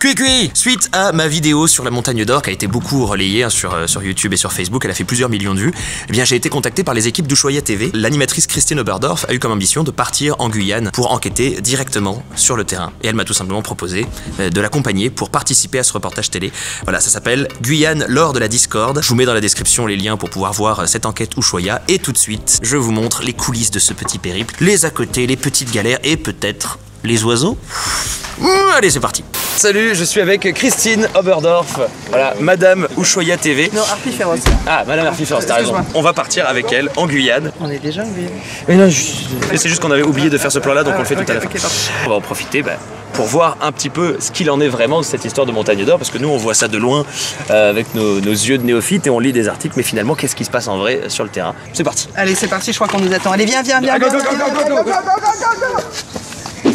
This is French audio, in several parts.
Cui cui Suite à ma vidéo sur la montagne d'or qui a été beaucoup relayée hein, sur, euh, sur YouTube et sur Facebook, elle a fait plusieurs millions de vues, eh bien j'ai été contacté par les équipes d'Ushuaïa TV. L'animatrice Christine Oberdorf a eu comme ambition de partir en Guyane pour enquêter directement sur le terrain. Et elle m'a tout simplement proposé euh, de l'accompagner pour participer à ce reportage télé. Voilà, ça s'appelle Guyane lors de la Discord. Je vous mets dans la description les liens pour pouvoir voir euh, cette enquête Ushuaïa. Et tout de suite, je vous montre les coulisses de ce petit périple, les à côté, les petites galères et peut-être les oiseaux. Mmh, allez, c'est parti. Salut, je suis avec Christine Oberdorf, voilà, Madame Ushuaïa TV. Non, Harpy Féroce. Ah, Madame Artifers, t'as raison. On va partir avec elle en Guyane. On est déjà en Guyane. Mais non, c'est juste qu'on avait oublié de faire ce plan-là, donc on le fait tout à la fin. ok, pardon. on va en profiter bah, pour voir un petit peu ce qu'il en est vraiment de cette histoire de Montagne d'Or, parce que nous, on voit ça de loin euh, avec nos, nos yeux de néophytes et on lit des articles, mais finalement, qu'est-ce qui se passe en vrai sur le terrain? C'est parti. Allez, c'est parti, je crois qu'on nous attend. Allez, viens, viens, viens. viens, viens, viens.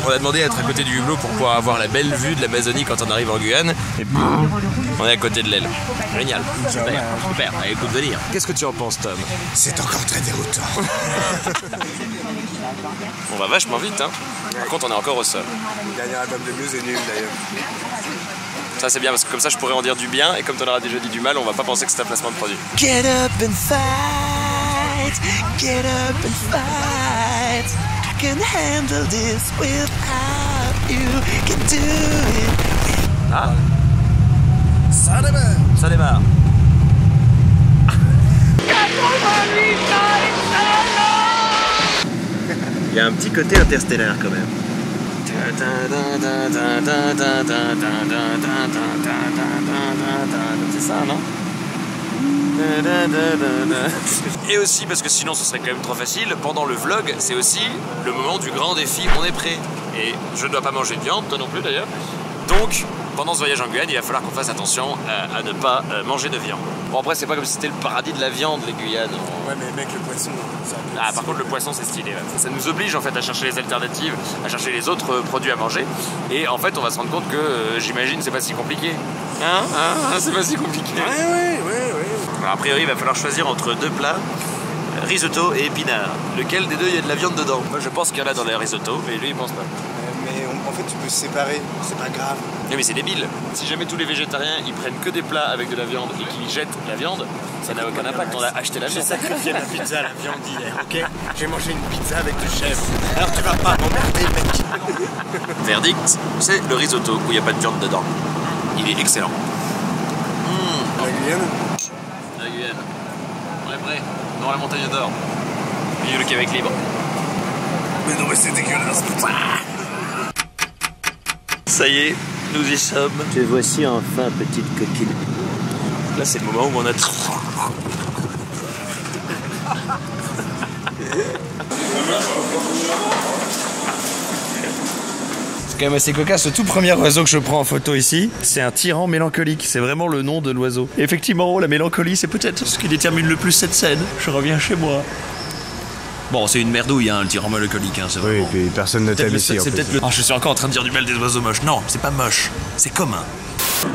On a demandé d'être à côté du hublot pour pouvoir avoir la belle vue de l'Amazonie quand on arrive en Guyane. Et puis, on est à côté de l'aile. Génial. Super. Super. Allez, écoute venir. Qu'est-ce que tu en penses, Tom? C'est encore très déroutant. On va vachement vite, hein. Par contre, on est encore au sol. Le dernier album de Muse est nul d'ailleurs. Ça, c'est bien parce que comme ça, je pourrais en dire du bien. Et comme tu en auras déjà dit du mal, on va pas penser que c'est un placement de produit. Get up and fight. Get up and fight. I can handle this without you. Can do it. Ah Ça démarre Ça démarre Il y a un petit côté interstellaire quand même. C'est ça, non Et aussi, parce que sinon ce serait quand même trop facile, pendant le vlog, c'est aussi le moment du grand défi, on est prêt. Et je ne dois pas manger de viande, toi non plus d'ailleurs. Donc, pendant ce voyage en Guyane, il va falloir qu'on fasse attention à, à ne pas euh, manger de viande. Bon, après, c'est pas comme si c'était le paradis de la viande, les Guyanes. On- Ouais, mais mec, le poisson, ça ah, par contre, le poisson, c'est stylé. ouais. Ça nous oblige en fait à chercher les alternatives, à chercher les autres euh, produits à manger. Et en fait, on va se rendre compte que euh, j'imagine c'est pas si compliqué. Hein, hein, hein, C'est pas si compliqué. Ouais, ouais, ouais, a priori, il va falloir choisir entre deux plats. Risotto et épinards. Lequel des deux il y a de la viande dedans? Moi je pense qu'il y en a dans les risotto, mais lui il pense pas. Euh, Mais on- en fait, tu peux se séparer, c'est pas grave. Non mais c'est débile. Si jamais tous les végétariens ils prennent que des plats avec de la viande et qu'ils jettent la viande, ça n'a aucun impact. On a acheté la J'ai viande. sacrifié la pizza à la viande d'hier, ok? J'ai mangé une pizza avec du chef. Alors tu vas pas m'emmerder, mec. Verdict, c'est le risotto où il n'y a pas de viande dedans. Il est excellent. La Guyane La Guyane. On est prêt. Dans la montagne d'or. Milieu le Québec libre. Mais non, mais c'est dégueulasse, putain. Ça y est, nous y sommes. Te voici enfin, petite coquine. Là, c'est le moment où on a. C'est quand même assez cocasse. Le tout premier oiseau que je prends en photo ici, c'est un tyran mélancolique. C'est vraiment le nom de l'oiseau. Effectivement, la mélancolie, c'est peut-être ce qui détermine le plus cette scène. Je reviens chez moi. Bon, c'est une merdouille, hein, le tyran mélancolique. Hein, c'est Oui, et vraiment. puis personne ne t'aime ici en C'est plus. peut-être le. Ah, je suis encore en train de dire du mal des oiseaux moches. Non, c'est pas moche. C'est commun.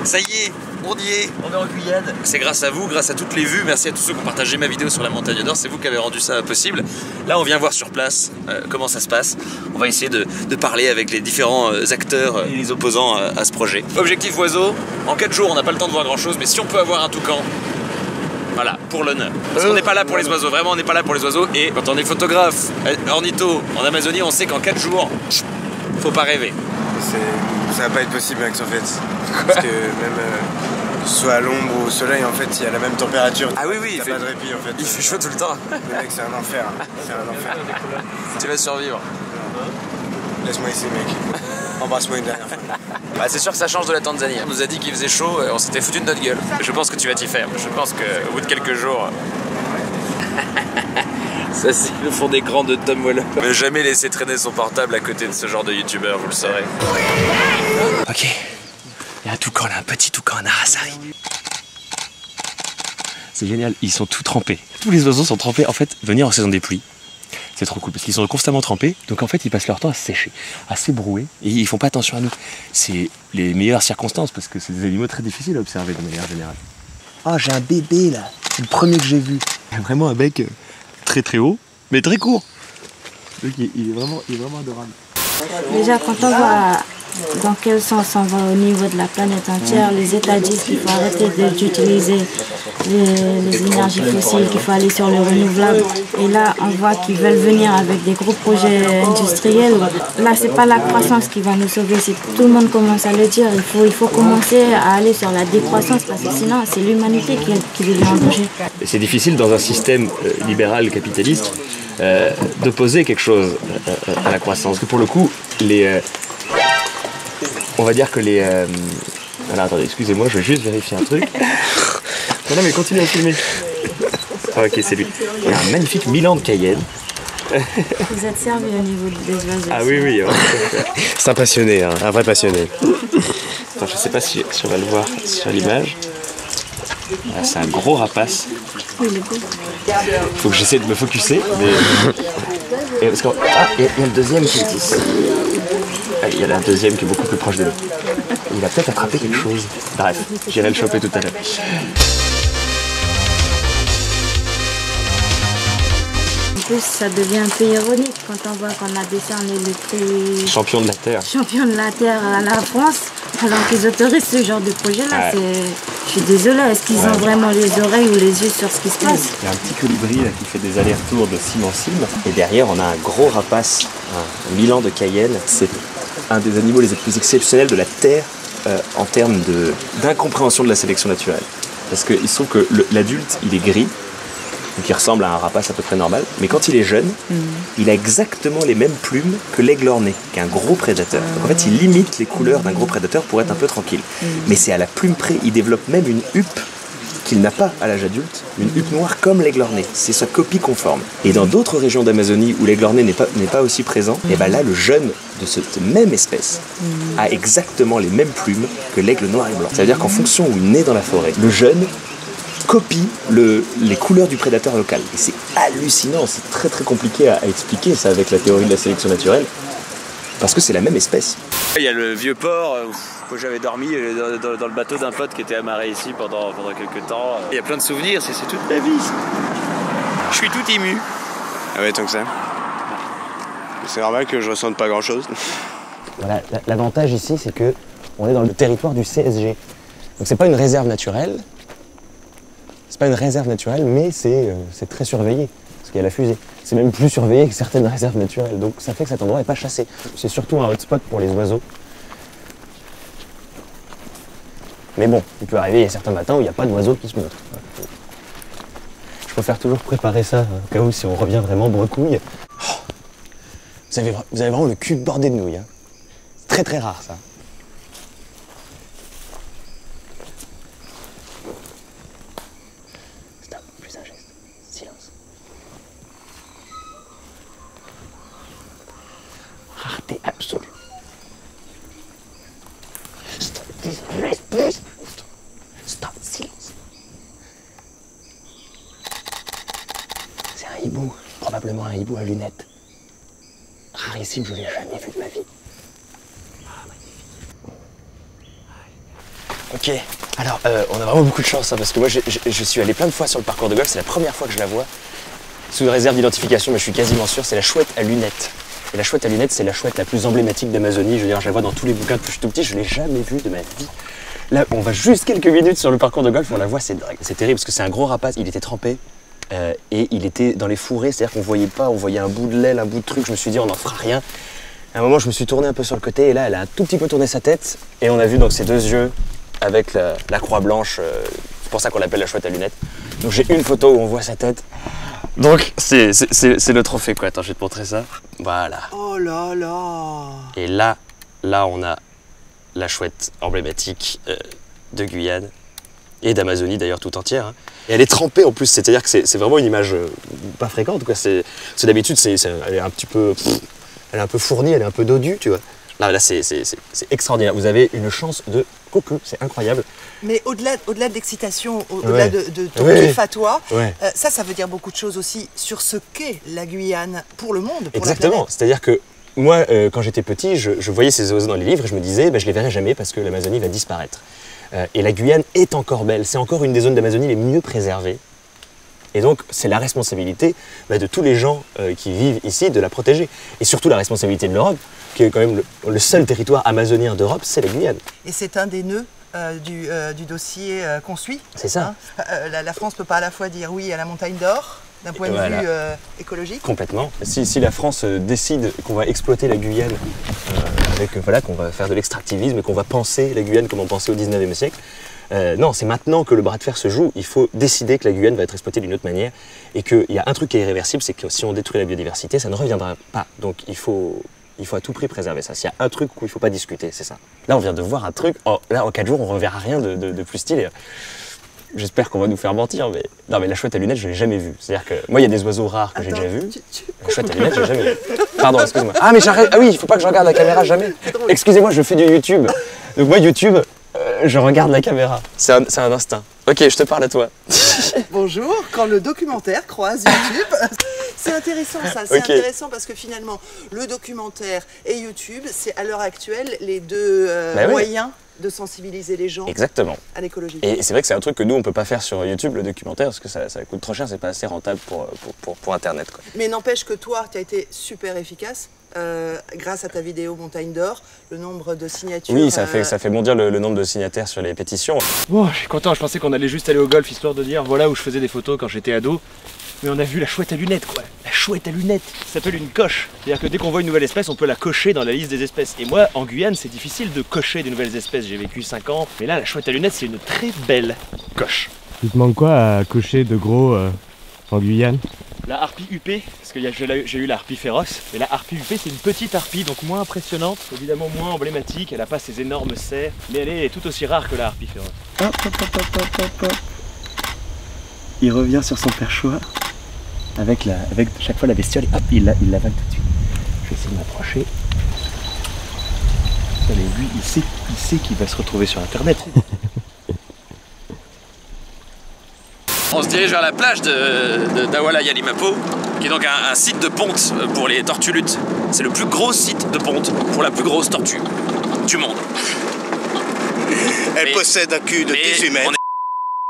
Ça y est, on y est, on est en Guyane. C'est grâce à vous, grâce à toutes les vues. Merci à tous ceux qui ont partagé ma vidéo sur la montagne d'or. C'est vous qui avez rendu ça possible. Là, on vient voir sur place euh, comment ça se passe. On va essayer de, de parler avec les différents euh, acteurs et les opposants euh, à ce projet. Objectif oiseau en 4 jours, on n'a pas le temps de voir grand chose, mais si on peut avoir un toucan. Voilà, pour l'honneur. Parce qu'on n'est pas là pour les oiseaux, vraiment on n'est pas là pour les oiseaux. Et quand on est photographe, euh, ornitho, en Amazonie, on sait qu'en 4 jours, faut pas rêver. Ça va pas être possible, Max, en fait. Parce que même euh, soit à l'ombre ou au soleil, en fait, il y a la même température. Ah oui, oui, il fait- pas de répit, en fait. Il fait chaud tout le temps. Le mec, c'est un enfer. C'est un enfer. tu vas survivre. Laisse-moi ici, mec. Embrasse-moi une dernière fois. Bah, c'est sûr que ça change de la Tanzanie. On nous a dit qu'il faisait chaud et on s'était foutu de notre gueule. Je pense que tu vas t'y faire. Je pense qu'au bout de quelques jours. Ça, c'est le fond d'écran de Tom Waller. Ne jamais laisser traîner son portable à côté de ce genre de youtubeur, vous le saurez. Ok. Il y a un toucan là, un petit toucan, un arasari. C'est génial, ils sont tout trempés. Tous les oiseaux sont trempés. En fait, venir en saison des pluies, c'est trop cool parce qu'ils sont constamment trempés. Donc en fait, ils passent leur temps à se sécher, à s'ébrouer et ils font pas attention à nous. C'est les meilleures circonstances parce que c'est des animaux très difficiles à observer de manière générale. Ah, j'ai un bébé là. C'est le premier que j'ai vu. Il a vraiment un bec euh, très très haut, mais très court. Donc il il est vraiment, il est vraiment adorable. Déjà, quand on voit dans quel sens on va au niveau de la planète entière. Les États disent qu'il faut arrêter d'utiliser les, les énergies fossiles, qu'il faut aller sur le renouvelable. Et là, on voit qu'ils veulent venir avec des gros projets industriels. Là, c'est pas la croissance qui va nous sauver. C'est tout le monde commence à le dire. Il faut, il faut commencer à aller sur la décroissance parce que sinon, c'est l'humanité qui, qui devient en danger. C'est difficile dans un système euh, libéral capitaliste euh, d'opposer quelque chose euh, à la croissance. Parce que pour le coup, les, euh, on va dire que les. euh, alors attendez, excusez-moi, je vais juste vérifier un truc. non, non, mais continue à filmer. Ah, ok, c'est lui. Il y a un magnifique Milan de Cayenne. Vous êtes servi au niveau des oiseaux. Ah oui, oui. ouais. C'est un passionné, hein, un vrai passionné. Attends, je sais pas si, si on va le voir sur l'image. Ah, c'est un gros rapace. Faut que j'essaie de me focuser. Mais... Et parce Ah, il y, a- y a le deuxième qui est ici. Ah, Il y en a un deuxième qui est beaucoup plus proche de nous. Il va peut-être attraper quelque chose. Bref, j'irai le choper tout à l'heure. En plus, ça devient un peu ironique quand on voit qu'on a décerné le prix Champion de la Terre. champion de la Terre à la France, alors qu'ils autorisent ce genre de projet-là. Ouais. Je suis désolée, est-ce qu'ils ont vraiment les oreilles ou les yeux sur ce qui se passe? Il y a un petit colibri là, qui fait des allers-retours de cime en cime. Et derrière, on a un gros rapace, un Milan de Cayenne. C'est un des animaux les plus exceptionnels de la Terre euh, en termes de- d'incompréhension de, la sélection naturelle. Parce qu'il se trouve que l'adulte, il est gris, donc il ressemble à un rapace à peu près normal. Mais quand il est jeune, il a exactement les mêmes plumes que l'aigle orné, qui est un gros prédateur. Donc en fait, il limite les couleurs d'un gros prédateur pour être un peu tranquille. Mais c'est à la plume près, il développe même une huppe qu'il n'a pas à l'âge adulte, une huppe noire comme l'aigle orné. C'est sa copie conforme. Et dans d'autres régions d'Amazonie où l'aigle orné n'est pas, pas aussi présent, et ben là, le jeune de cette même espèce a exactement les mêmes plumes que l'aigle noir et blanc. Ça veut dire qu'en fonction où il naît dans la forêt, le jeune copie le- les couleurs du prédateur local. Et c'est hallucinant, c'est très très compliqué à, à expliquer ça avec la théorie de la sélection naturelle, parce que c'est la même espèce. Il y a le vieux port euh, où j'avais dormi euh, dans, dans- dans le bateau d'un pote qui était amarré ici pendant, pendant quelques temps. Il y a plein de souvenirs, c'est c'est toute ma vie. Je suis tout ému. Ah ouais, tant que ça. C'est normal que je ressente pas grand chose. Voilà, la- l'avantage ici, c'est que on est dans le territoire du CSG. Donc c'est pas une réserve naturelle. C'est pas une réserve naturelle, mais c'est euh, très surveillé. Parce qu'il y a la fusée. C'est même plus surveillé que certaines réserves naturelles. Donc ça fait que cet endroit n'est pas chassé. C'est surtout un hotspot pour les oiseaux. Mais bon, il peut arriver, il y a certains matins où il n'y a pas d'oiseaux qui se montrent. Je préfère toujours préparer ça, hein, au cas où si on revient vraiment brecouille. Oh, vous, avez, vous avez vraiment le cul bordé de nouilles. hein. C'est très très rare ça. Stop, plus un geste. Silence. Rareté absolue. Stop, plus un geste, plus. Stop, silence. C'est un hibou, probablement un hibou à lunettes. Rarissime, je l'ai jamais vu de ma vie. Ok, alors euh, on a vraiment beaucoup de chance hein, parce que moi je, je- suis allé plein de fois sur le parcours de golf, c'est la première fois que je la vois. Sous réserve d'identification, mais je suis quasiment sûr, c'est la chouette à lunettes. Et la chouette à lunettes, c'est la chouette la plus emblématique d'Amazonie. Je veux dire, je la vois dans tous les bouquins depuis que je suis tout petit, je l'ai jamais vue de ma vie. Là, on va juste quelques minutes sur le parcours de golf, on la voit. C'est terrible parce que c'est un gros rapace, il était trempé. Euh, et il était dans les fourrés, c'est-à-dire qu'on voyait pas, on voyait un bout de l'aile, un bout de truc. Je me suis dit, on n'en fera rien. À un moment, je me suis tourné un peu sur le côté, et là, elle a un tout petit peu tourné sa tête, et on a vu donc ses deux yeux avec la, la croix blanche. euh, c'est pour ça qu'on l'appelle la chouette à lunettes. Donc j'ai une photo où on voit sa tête. Donc c'est, c'est- c'est- c'est le trophée quoi. Attends, je vais te montrer ça. Voilà. Oh là là Et là, là on a la chouette emblématique euh, de Guyane et d'Amazonie d'ailleurs tout entière. hein. Et elle est trempée en plus, c'est-à-dire que c'est, vraiment une image euh, pas fréquente quoi. C'est, d'habitude, elle est un petit peu, elle est un peu fournie, elle est un peu dodue, tu vois. Là, là c'est, extraordinaire. Vous avez une chance de coco, c'est incroyable. Mais au-delà au-delà de l'excitation, au- au-delà Ouais. de, de ton kiff à toi, Ouais. euh, ça, ça veut dire beaucoup de choses aussi sur ce qu'est la Guyane pour le monde, pour Exactement. C'est-à-dire que moi, euh, quand j'étais petit, je, je voyais ces oiseaux dans les livres et je me disais, bah, je les verrai jamais parce que l'Amazonie va disparaître. Euh, et la Guyane est encore belle. C'est encore une des zones d'Amazonie les mieux préservées. Et donc, c'est la responsabilité bah, de tous les gens euh, qui vivent ici de la protéger. Et surtout la responsabilité de l'Europe, qui est quand même le, le seul territoire amazonien d'Europe, c'est la Guyane. Et c'est un des nœuds euh, du, euh, du dossier euh, qu'on suit. C'est ça. hein. Euh, la, la France ne peut pas à la fois dire oui à la montagne d'or, d'un point Voilà. de vue euh, écologique. Complètement. Si, si la France décide qu'on va exploiter la Guyane, euh, voilà, qu'on va faire de l'extractivisme et qu'on va penser la Guyane comme on pensait au 19e siècle, euh, non, c'est maintenant que le bras de fer se joue. Il faut décider que la Guyane va être exploitée d'une autre manière et qu'il y a un truc qui est irréversible, c'est que si on détruit la biodiversité, ça ne reviendra pas. Donc il faut, à tout prix préserver ça. S'il y a un truc où il ne faut pas discuter, c'est ça. Là, on vient de voir un truc. Oh, là, en 4 jours, on ne reverra rien de plus stylé. J'espère qu'on va nous faire mentir, mais non, mais la chouette à lunettes, je l'ai jamais vue. C'est-à-dire que moi, il y a des oiseaux rares que j'ai déjà vus. tu- tu- La chouette à lunettes, j'ai jamais vu. Pardon, excuse-moi. Ah, mais j'arrête. Ah oui, il faut pas que je regarde la caméra jamais. Excusez-moi, je fais du YouTube. Donc moi, YouTube, euh, je regarde la caméra. C'est un, c'est un instinct. Ok, je te parle à toi. Bonjour, quand le documentaire croise YouTube. C'est intéressant ça, c'est intéressant parce que finalement, le documentaire et YouTube, c'est à l'heure actuelle les deux euh, Bah oui. moyens de sensibiliser les gens Exactement. à l'écologie. Et c'est vrai que c'est un truc que nous, on peut pas faire sur YouTube, le documentaire, parce que ça, ça coûte trop cher, c'est pas assez rentable pour, pour, pour, pour Internet. Quoi. Mais n'empêche que toi, tu as été super efficace. euh, grâce à ta vidéo Montagne d'Or, le nombre de signatures. Oui, ça euh, fait, ça fait bondir le, le nombre de signataires sur les pétitions. Bon, je suis content, je pensais qu'on allait juste aller au golf histoire de dire voilà où je faisais des photos quand j'étais ado. Mais on a vu la chouette à lunettes quoi. La chouette à lunettes. Ça s'appelle une coche. C'est-à-dire que dès qu'on voit une nouvelle espèce, on peut la cocher dans la liste des espèces. Et moi, en Guyane, c'est difficile de cocher des nouvelles espèces. J'ai vécu 5 ans. Mais là, la chouette à lunettes, c'est une très belle coche. Il te manque quoi à cocher de gros euh, en Guyane? La harpie huppée, parce que y a- j'ai eu la harpie féroce, mais la harpie huppée c'est une petite harpie, donc moins impressionnante, évidemment moins emblématique, elle a pas ces énormes serres, mais elle est tout aussi rare que la harpie féroce. Il revient sur son perchoir avec, la, avec chaque fois la bestiole et hop, il la- il l'avale tout de suite. Je vais essayer de m'approcher. Allez, lui, il sait, il sait qu'il va se retrouver sur internet. On se dirige vers la plage de, de d'Awala Yalimapo, qui est donc un, un site de ponte pour les tortulutes. C'est le plus gros site de ponte pour la plus grosse tortue du monde. Elle Mais- possède un cul de mais 18 mètres.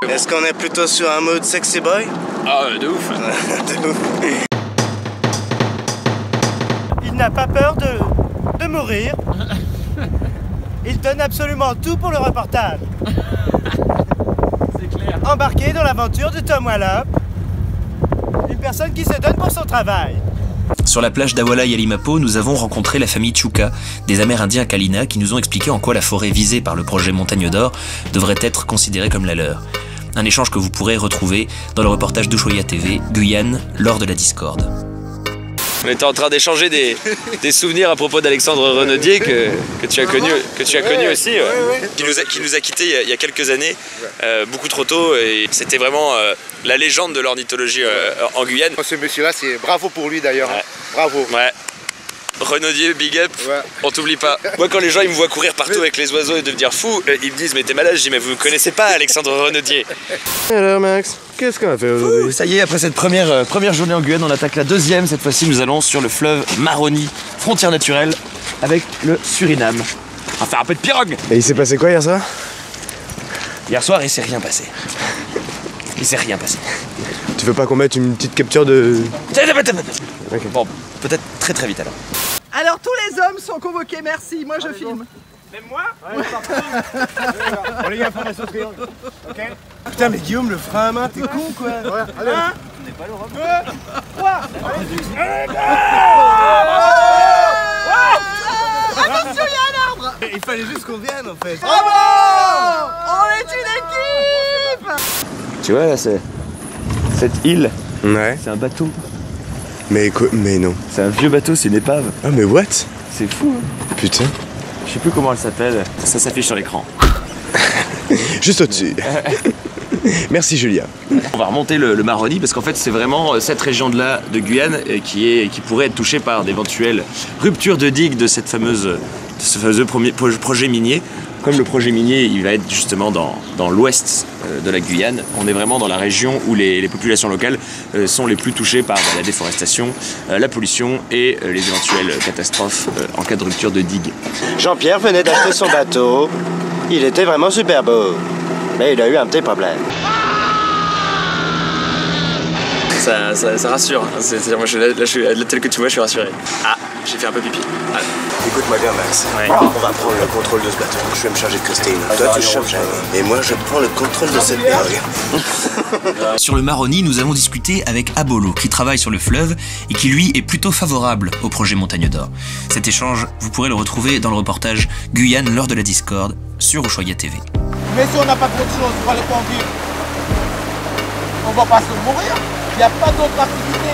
Est-ce qu'on est plutôt sur un mode sexy boy? Ah, de ouf. De ouf. Il n'a pas peur de, de mourir. Il donne absolument tout pour le reportage. C'est clair. Embarqué dans l'aventure de Tom Wallop, une personne qui se donne pour son travail. Sur la plage d'Awala Yalimapo, nous avons rencontré la famille Chuka, des Amérindiens Kalina, qui nous ont expliqué en quoi la forêt visée par le projet Montagne d'Or devrait être considérée comme la leur. Un échange que vous pourrez retrouver dans le reportage d'Ushuaïa TV, Guyane, lors de la Discorde. On était en train d'échanger des, des souvenirs à propos d'Alexandre Renaudier que, que tu as connu, que tu as connu aussi, ouais. Qui, nous a, qui nous a quittés il y a, il y a quelques années, euh, beaucoup trop tôt, et c'était vraiment euh, la légende de l'ornithologie euh, en Guyane. Ce monsieur-là, c'est bravo pour lui d'ailleurs. hein. Ouais. Bravo. Renaudier, big up, Ouais. on t'oublie pas. Moi, quand les gens ils me voient courir partout avec les oiseaux et devenir fou, euh, ils me disent Mais t'es malade Je dis Mais vous ne connaissez pas Alexandre Renaudier. Alors Max, qu'est-ce qu'on a fait aujourd'hui Ça y est, après cette première, euh, première journée en Guyane, on attaque la deuxième. Cette fois-ci, nous allons sur le fleuve Maroni, frontière naturelle avec le Suriname. On va faire un peu de pirogue. Et il s'est passé quoi hier soir Hier soir, il s'est rien passé. Il s'est rien passé. Tu veux pas qu'on mette une petite capture de. Bon, peut-être très très vite alors. Alors tous les hommes sont convoqués, merci, moi je filme. Putain, mais Guillaume, le frein à main, t'es con quoi. Hein Il fallait juste qu'on vienne en fait. On est une équipe. Tu vois, là, c'est. Cette île, Ouais. c'est un bateau. Mais quoi Mais non. C'est un vieux bateau, c'est une épave. Ah, mais what? C'est fou, hein Putain. Je sais plus comment elle s'appelle. Ça s'affiche sur l'écran. Juste au-dessus. Merci Julia. On va remonter le, le Maroni parce qu'en fait c'est vraiment euh, cette région de là de Guyane euh, qui est qui pourrait être touchée par d'éventuelles ruptures de digues de cette fameuse de ce fameux premier projet minier. Comme le projet minier il va être justement dans, dans l'ouest euh, de la Guyane, on est vraiment dans la région où les, les populations locales euh, sont les plus touchées par bah, la déforestation, euh, la pollution et les éventuelles catastrophes en cas de rupture de digues. Jean-Pierre venait d'acheter son bateau. Il était vraiment super beau. Mais il a eu un petit problème. ça, ça, ça rassure. C'est- C'est-à-dire, moi, je, là, je suis, là, tel que tu vois, je suis rassuré. Ah, j'ai fait un peu pipi. Ah. Écoute-moi bien, Max. Ouais. On va prendre le contrôle de ce bateau. Je vais me charger de Christine. Toi, tu te charges. Et moi, je prends le contrôle de cette pirogue. Sur le Maroni, nous avons discuté avec Abolo, qui travaille sur le fleuve et qui lui est plutôt favorable au projet Montagne d'Or. Cet échange, vous pourrez le retrouver dans le reportage Guyane lors de la Discord sur Ushuaïa TV. Mais si on n'a pas d'autre chose pour aller conduire, on va pas se mourir. Il n'y a pas d'autre activité.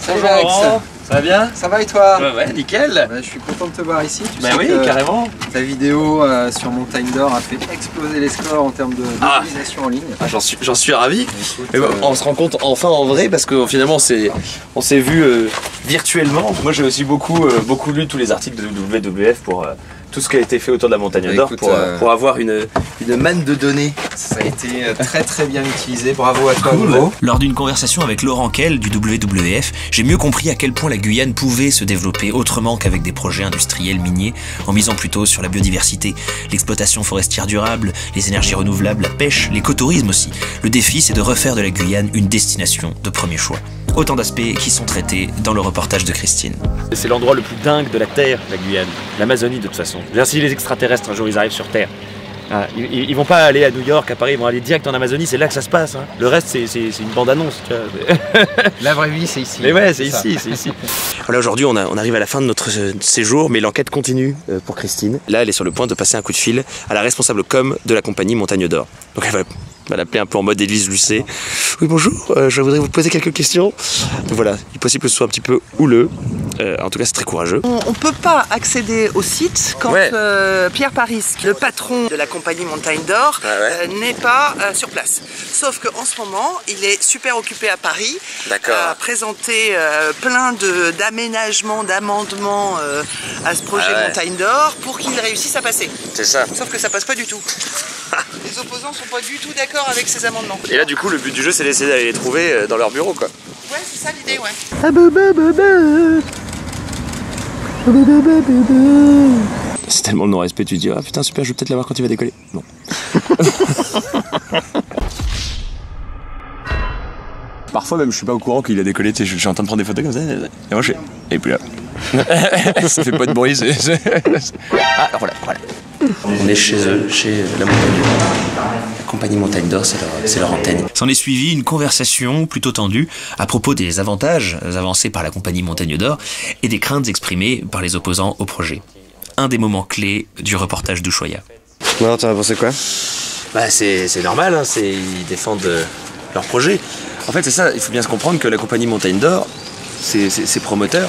Salut Max Ça va bien Ça va et toi Ouais, ouais, nickel. Bah, Je suis content de te voir ici. Tu Bah sais oui, que carrément. Ta vidéo euh, sur Montagne d'Or a fait exploser les scores en termes de Ah. en ligne. Ah, j'en suis, suis ravi. Écoute, euh, on se rend compte enfin en vrai parce que finalement on s'est, vu euh, virtuellement. Moi j'ai aussi beaucoup, beaucoup lu tous les articles de WWF pour tout ce qui a été fait autour de la montagne Bah, d'or pour avoir une, une manne de données. Ça a été euh, très très bien utilisé. Bravo à toi. Lors d'une conversation avec Laurent Kell du WWF, j'ai mieux compris à quel point la Guyane pouvait se développer autrement qu'avec des projets industriels miniers, en misant plutôt sur la biodiversité, l'exploitation forestière durable, les énergies renouvelables, la pêche, l'écotourisme aussi. Le défi, c'est de refaire de la Guyane une destination de premier choix. Autant d'aspects qui sont traités dans le reportage de Christine. C'est l'endroit le plus dingue de la Terre, la Guyane. L'Amazonie, de toute façon. C'est-à-dire, si les extraterrestres, un jour, ils arrivent sur Terre, ah, ils, ils- vont pas aller à New York, à Paris, ils vont aller direct en Amazonie, c'est là que ça se passe. hein. Le reste, c'est une bande-annonce. La vraie vie, c'est ici. Mais ouais, c'est ici, c'est ici. Voilà, aujourd'hui on arrive à la fin de notre euh, séjour, mais l'enquête continue euh, pour Christine. Là, elle est sur le point de passer un coup de fil à la responsable com de la compagnie Montagne d'Or. Donc elle va, va l'appeler un peu en mode Élise Lucet. Oui, bonjour, euh, je voudrais vous poser quelques questions. Donc voilà, il est possible que ce soit un petit peu houleux. Euh, en tout cas, c'est très courageux. On ne peut pas accéder au site quand Ouais. euh, Pierre Paris, le patron de la compagnie Montagne d'Or, Ah ouais. euh, n'est pas euh, sur place. Sauf qu'en ce moment, il est super occupé à Paris, D'accord. à présenter euh, plein d'aménagements, d'amendements euh, à ce projet Ah ouais. Montagne d'Or pour qu'il réussisse à passer. C'est ça. Sauf que ça passe pas du tout. Les opposants sont pas du tout d'accord avec ces amendements. Et là, du coup, le but du jeu, c'est d'essayer d'aller les trouver euh, dans leur bureau, quoi. Ouais, c'est ça l'idée, ouais. C'est tellement le non-respect, tu te dis, ah putain, super, je vais peut-être l'avoir quand il va décoller. Non. Parfois même, je suis pas au courant qu'il a décollé, tu sais, je suis en train de prendre des photos comme ça, et moi je fais, et puis là. ça fait pas de bruit, Ah, voilà, voilà. On est chez eux, chez la montagne compagnie Montagne d'Or, c'est leur, antenne. S'en est suivi une conversation plutôt tendue à propos des avantages avancés par la compagnie Montagne d'Or et des craintes exprimées par les opposants au projet. Un des moments clés du reportage d'Ushuaïa. Non, t'en as pensé quoi? Bah, c'est normal, hein, c'est- ils défendent euh, leur projet. En fait, c'est ça, il faut bien se comprendre que la compagnie Montagne d'Or, ces promoteurs,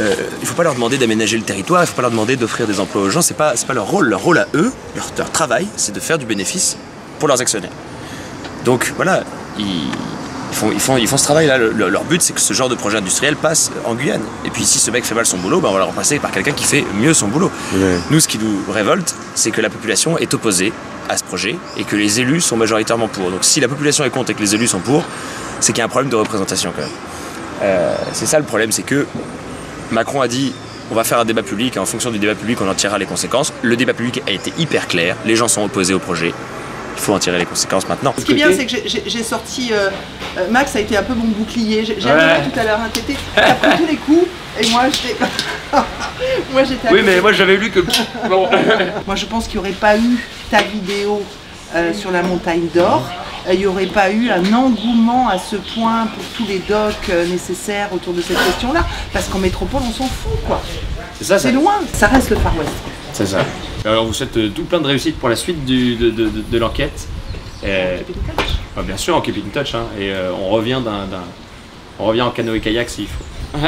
euh, il faut pas leur demander d'aménager le territoire, il faut pas leur demander d'offrir des emplois aux gens, c'est pas, c'est pas leur rôle. Leur rôle à eux, leur, leur travail, c'est de faire du bénéfice pour leurs actionnaires. Donc voilà, ils, font, ils, font, ils font ce travail-là. Le- le- leur but, c'est que ce genre de projet industriel passe en Guyane. Et puis si ce mec fait mal son boulot, bah, on va le remplacer par quelqu'un qui fait mieux son boulot. Nous, ce qui nous révolte, c'est que la population est opposée à ce projet et que les élus sont majoritairement pour. Donc si la population est contre et que les élus sont pour, c'est qu'il y a un problème de représentation quand même. Euh, c'est ça le problème, c'est que Macron a dit on va faire un débat public et en fonction du débat public on en tirera les conséquences. Le débat public a été hyper clair, les gens sont opposés au projet. Il faut en tirer les conséquences maintenant. Ce qui est bien, c'est que j'ai- sorti. euh, euh, Max a été un peu mon bouclier. J'ai Ouais. tout à l'heure un tété. T'as pris tous les coups et moi j'étais. moi j'étais. Oui, mais moi j'avais lu que. Bon. Moi je pense qu'il n'y aurait pas eu ta vidéo euh, sur la montagne d'or. euh, Il n'y aurait pas eu un engouement à ce point pour tous les docs euh, nécessaires autour de cette question-là. Parce qu'en métropole, on s'en fout, quoi. C'est ça, C'est loin. Ça reste le Far West. C'est ça. Alors, on vous souhaite euh, tout plein de réussite pour la suite du- de, de- de- de l'enquête. Euh, bah, bien sûr, en keep in touch. hein. et euh, on revient d'un, d'un- on revient en canoë-kayak s'il faut.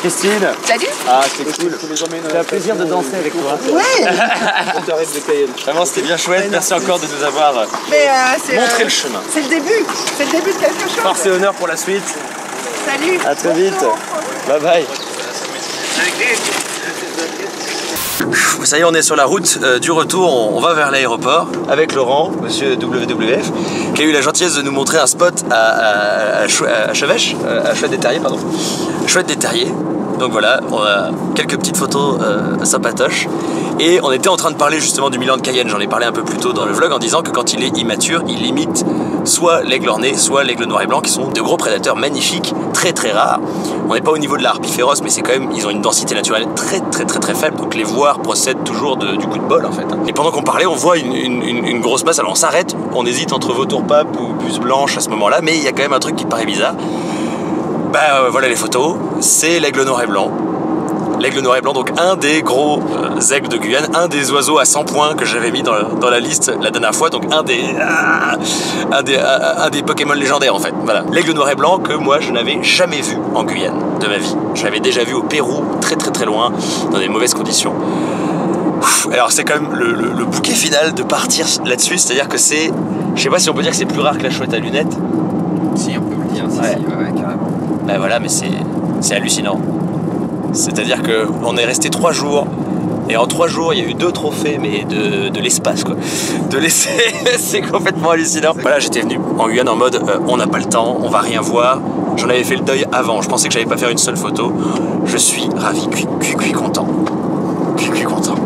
Christine Salut Ah, c'est cool. C'est un plaisir de danser avec toi. Ouais Vraiment, c'était bien chouette. Merci encore de nous avoir Mais euh, c'est. montré euh, le chemin. C'est le début. C'est le début de quelque chose. Force et honneur pour la suite. Salut. À très vite. Bye bye. Ça y est, on est sur la route euh, du retour. On, va vers l'aéroport avec Laurent, monsieur WWF, qui a eu la gentillesse de nous montrer un spot à, à, à, à euh, Chouette des Terriers, pardon. Chouette des Terriers. Donc voilà, on a quelques petites photos euh, sympatoches. Et on était en train de parler justement du Milan de Cayenne. J'en ai parlé un peu plus tôt dans le vlog en disant que quand il est immature, il imite soit l'aigle orné, soit l'aigle noir et blanc, qui sont de gros prédateurs magnifiques, très très rares. On n'est pas au niveau de la féroce, mais c'est quand même, ils ont une densité naturelle très très très très faible. Donc les voir procèdent toujours de- du coup de bol en fait. Et pendant qu'on parlait, on voit une grosse masse. Alors on s'arrête, on hésite entre vautour pape ou puce blanche à ce moment-là, mais il y a quand même un truc qui paraît bizarre. Bah euh, voilà les photos, c'est l'aigle noir et blanc. L'aigle noir et blanc, donc un des gros euh, aigles de Guyane, un des oiseaux à 100 points que j'avais mis dans, dans la liste la dernière fois, donc un des, ah, un des, un- un des Pokémon légendaires en fait. Voilà. L'aigle noir et blanc que moi je n'avais jamais vu en Guyane de ma vie. Je l'avais déjà vu au Pérou, très très très loin, dans des mauvaises conditions. Ouf, Alors c'est quand même le, le- le bouquet final de partir là-dessus, c'est-à-dire que c'est, je sais pas si on peut dire que c'est plus rare que la chouette à lunettes. Si, on peut le dire, si, Ouais. si, ouais, ouais, carrément. Ben voilà, mais c'est c'est hallucinant. C'est-à-dire que on est resté trois jours. Et en trois jours, il y a eu deux trophées, mais de, l'espace, quoi. De l'essai, c'est complètement hallucinant. Voilà, j'étais venu en Guyane en mode, euh, on n'a pas le temps, on va rien voir. J'en avais fait le deuil avant, je pensais que j'allais pas faire une seule photo. Je suis ravi, cui, cui, cui content. Cui, cui content.